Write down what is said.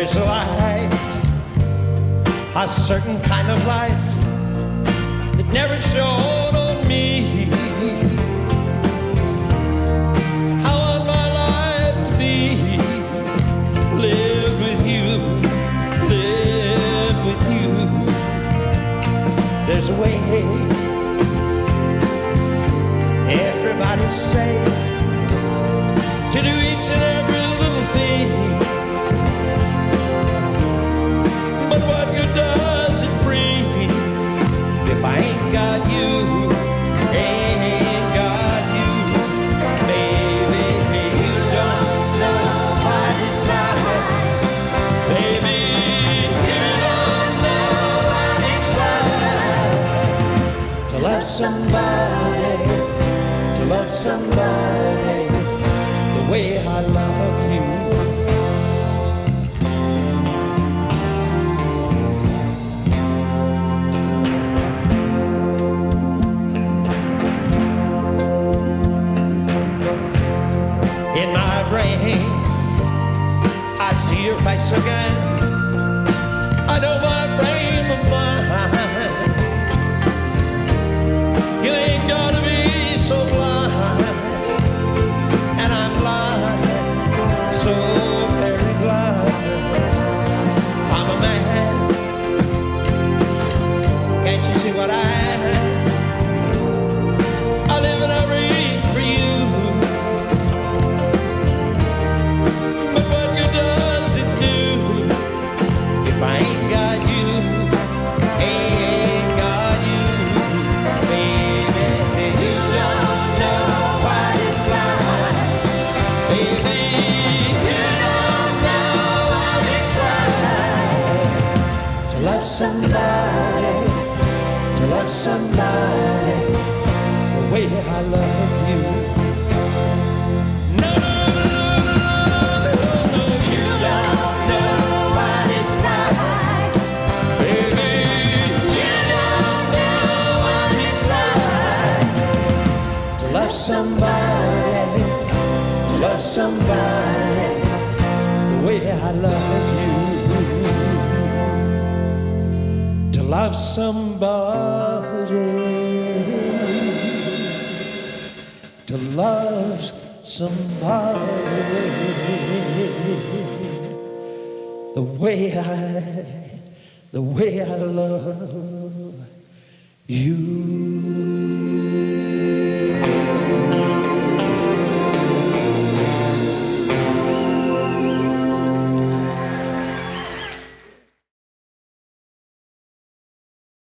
There's a light, a certain kind of light that never shone on me. I want my life to be live with you, live with you. There's a way. Everybody say love somebody, to love somebody the way I love you. In my brain, I see your face again. I know love somebody the way I love you. No, no, no, no, no, no, no, you like, baby. You like to love somebody, to love somebody the way I love love somebody to love somebody the way I, the way I love you.